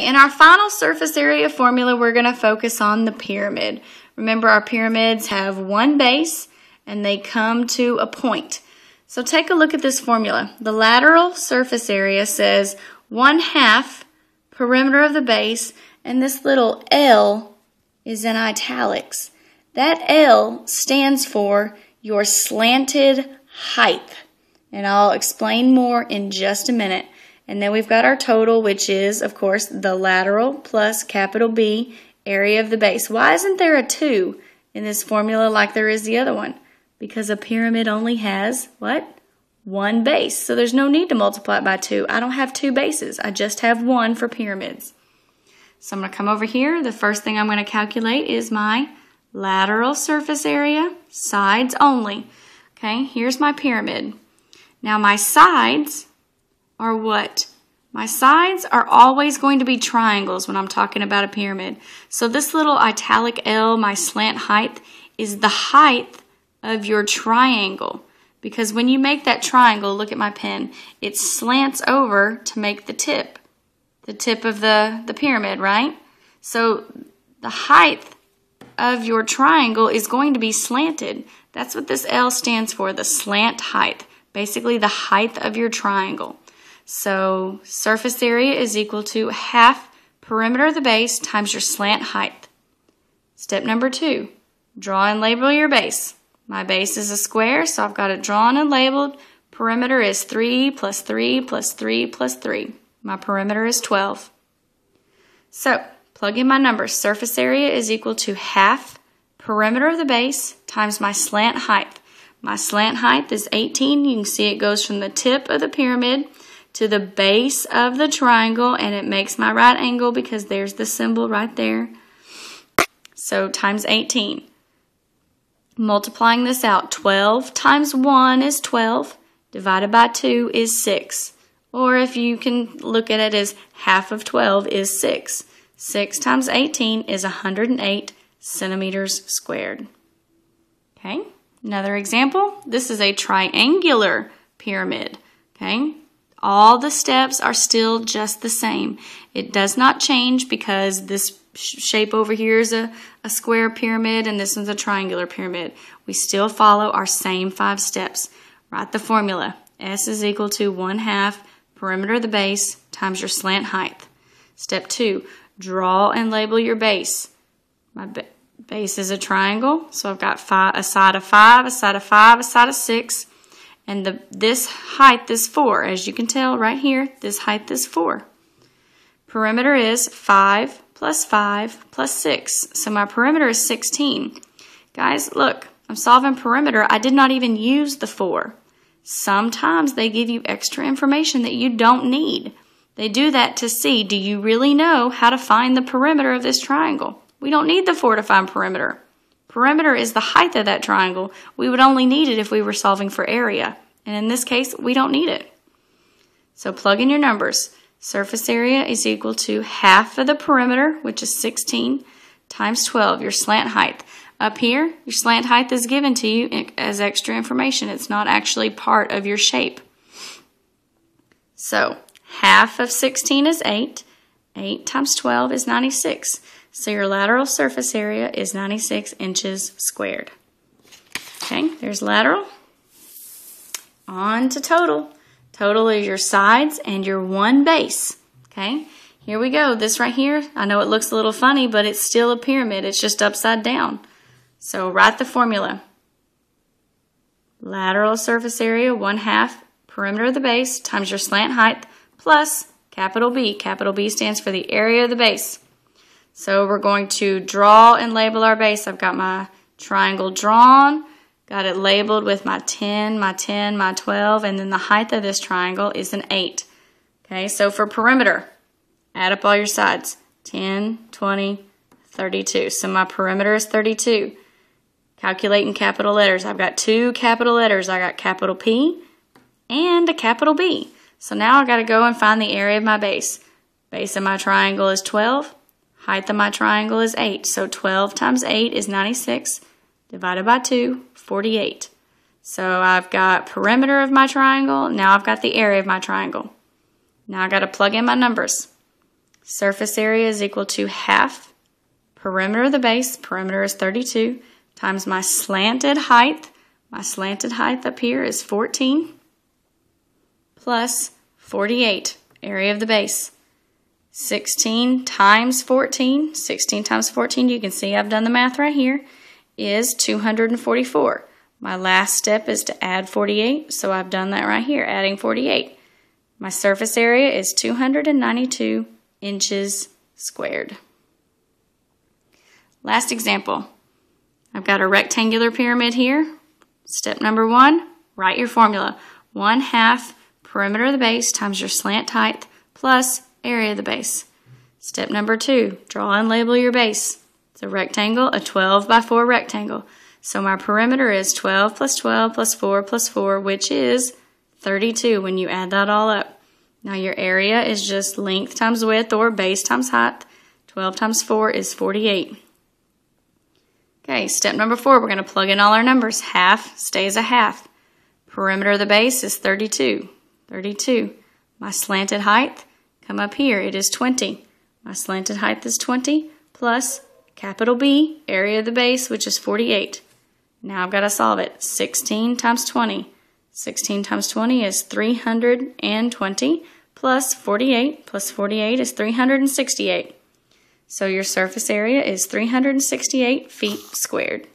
In our final surface area formula, we're going to focus on the pyramid. Remember, our pyramids have one base and they come to a point. So take a look at this formula. The lateral surface area says 1 half perimeter of the base, and this little L is in italics. That L stands for your slanted height. And I'll explain more in just a minute. And then we've got our total, which is, of course, the lateral plus capital B area of the base. Why isn't there a 2 in this formula like there is the other one? Because a pyramid only has, what? One base. So there's no need to multiply it by 2. I don't have two bases. I just have one for pyramids. So I'm going to come over here. The first thing I'm going to calculate is my lateral surface area, sides only. Okay, here's my pyramid. Now my sides are what? My sides are always going to be triangles when I'm talking about a pyramid. So this little italic L, my slant height, is the height of your triangle. Because when you make that triangle, look at my pen, it slants over to make the tip. The tip of the, the pyramid, right? So the height of your triangle is going to be slanted. That's what this L stands for, the slant height. Basically the height of your triangle. So surface area is equal to half perimeter of the base times your slant height. Step number two, draw and label your base. My base is a square, so I've got it drawn and labeled. Perimeter is 3 plus 3 plus 3 plus 3. My perimeter is 12. So, plug in my numbers. Surface area is equal to half perimeter of the base times my slant height. My slant height is 18. You can see it goes from the tip of the pyramid to the base of the triangle and it makes my right angle because there's the symbol right there. So times 18. Multiplying this out, 12 times 1 is 12, divided by 2 is 6. Or if you can look at it as half of 12 is 6. 6 times 18 is 108 centimeters squared. Okay, another example. This is a triangular pyramid. Okay, all the steps are still just the same. It does not change because this shape over here is a, a square pyramid and this one's a triangular pyramid. We still follow our same five steps. Write the formula. S is equal to 1 half perimeter of the base times your slant height. Step 2. Draw and label your base. My base is a triangle, so I've got five, a side of 5, a side of 5, a side of 6, and the, this height is 4. As you can tell right here, this height is 4. Perimeter is 5 plus 5 plus 6. So my perimeter is 16. Guys, look, I'm solving perimeter. I did not even use the 4. Sometimes they give you extra information that you don't need. They do that to see, do you really know how to find the perimeter of this triangle? We don't need the 4 to find perimeter. Perimeter is the height of that triangle. We would only need it if we were solving for area. And in this case, we don't need it. So plug in your numbers. Surface area is equal to half of the perimeter, which is 16, times 12, your slant height. Up here, your slant height is given to you as extra information. It's not actually part of your shape. So half of 16 is 8. 8 times 12 is 96. So your lateral surface area is 96 inches squared. Okay, there's lateral. On to total. Total is your sides and your one base. Okay, here we go. This right here, I know it looks a little funny, but it's still a pyramid. It's just upside down. So write the formula. Lateral surface area, 1 half perimeter of the base times your slant height plus capital B. Capital B stands for the area of the base. So we're going to draw and label our base. I've got my triangle drawn, got it labeled with my 10, my 10, my 12, and then the height of this triangle is an 8. Okay, so for perimeter, add up all your sides. 10, 20, 32. So my perimeter is 32. Calculating capital letters. I've got two capital letters. I got capital P and a capital B. So now I've got to go and find the area of my base. Base of my triangle is 12. Height of my triangle is 8, so 12 times 8 is 96, divided by 2, 48. So I've got perimeter of my triangle, now I've got the area of my triangle. Now I've got to plug in my numbers. Surface area is equal to half perimeter of the base, perimeter is 32, times my slanted height. My slanted height up here is 14 plus 48, area of the base. 16 times 14, 16 times 14, you can see I've done the math right here, is 244. My last step is to add 48, so I've done that right here, adding 48. My surface area is 292 inches squared. Last example. I've got a rectangular pyramid here. Step number one, write your formula. 1 half perimeter of the base times your slant height plus area of the base. Step number two, draw and label your base. It's a rectangle, a 12 by 4 rectangle. So my perimeter is 12 plus 12 plus 4 plus 4, which is 32 when you add that all up. Now your area is just length times width or base times height. 12 times 4 is 48. Okay, step number four, we're going to plug in all our numbers. Half stays a half. Perimeter of the base is 32. 32. My slanted height, come up here, it is 20. My slanted height is 20 plus capital B, area of the base, which is 48. Now I've got to solve it. 16 times 20. 16 times 20 is 320 plus 48 plus 48 is 368. So your surface area is 368 feet squared.